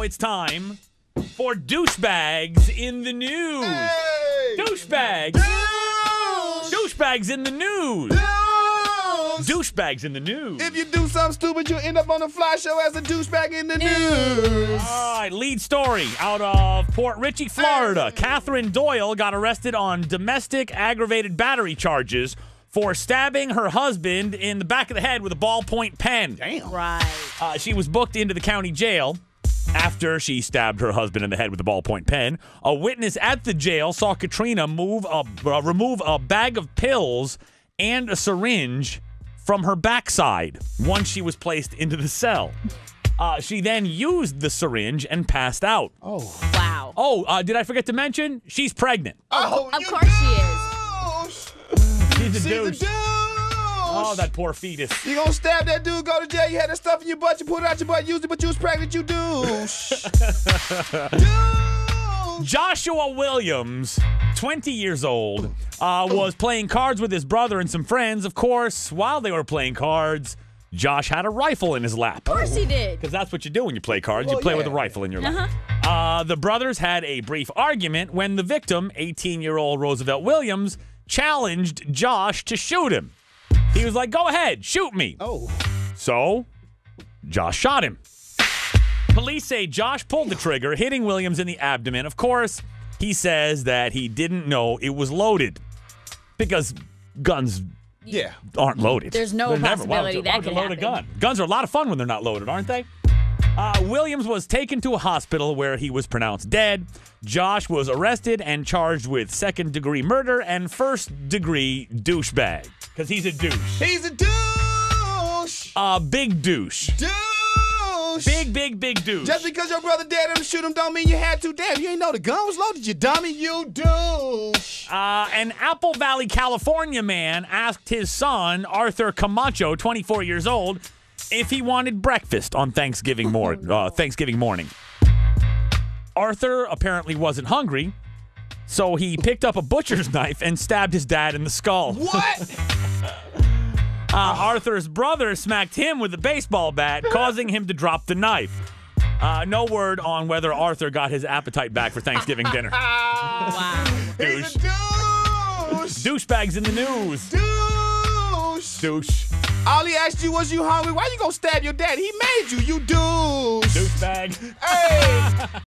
now it's time for douchebags in the news. Hey! Douchebags. Douche! Douchebags in the news. Douche! Douchebags in the news. If you do something stupid, you'll end up on the fly show as a douchebag in the news. All right, lead story out of Port Richey, Florida. Catherine Doyle got arrested on domestic aggravated battery charges for stabbing her husband in the back of the head with a ballpoint pen. Damn. Right. Uh, she was booked into the county jail after she stabbed her husband in the head with a ballpoint pen. A witness at the jail saw Katrina move a, uh, remove a bag of pills and a syringe from her backside once she was placed into the cell. Uh, she then used the syringe and passed out. Oh. Wow. Oh, uh, did I forget to mention? She's pregnant. Oh, Of you course she is. She's a She's a douche. Douche. Oh, that poor fetus. You gonna stab that dude, go to jail, you had that stuff in your butt, you put it out your butt, used it, but you was pregnant, you douche. douche. Joshua Williams, 20 years old, uh, was playing cards with his brother and some friends. Of course, while they were playing cards, Josh had a rifle in his lap. Of course he did. Because that's what you do when you play cards. you Well, play with a rifle in your lap. Uh, the brothers had a brief argument when the victim, 18 year old Roosevelt Williams, challenged Josh to shoot him. He was like, Go ahead, shoot me. Oh. So, Josh shot him. Police say Josh pulled the trigger, hitting Williams in the abdomen. Of course, he says that he didn't know it was loaded because guns Yeah. aren't loaded. There's no They're never- why possibility you- that why would you could load a gun. Guns are a lot of fun when they're not loaded, aren't they? Uh, Williams was taken to a hospital where he was pronounced dead. Josh was arrested and charged with second degree murder and first degree douchebag because he's a douche. He's a douche. A big douche. Douche. Big, big, big douche. Just because your brother dared him to shoot him don't mean you had to. Damn, you ain't know the gun was loaded, you dummy. You douche. Uh, an Apple Valley, California man asked his son, Arthur Camacho, 24 years old, if he wanted breakfast on Thanksgiving, mor- uh, Thanksgiving morning. Arthur apparently wasn't hungry, so he picked up a butcher's knife and stabbed his dad in the skull. What? Uh, Arthur's brother smacked him with a baseball bat, causing him to drop the knife. Uh, no word on whether Arthur got his appetite back for Thanksgiving dinner. Wow. Douche. douche. Douchebags in the news. Douche. Douche. All he asked you was you hungry. Why you gonna stab your dad? He made you. You douche. Douchebag. Hey.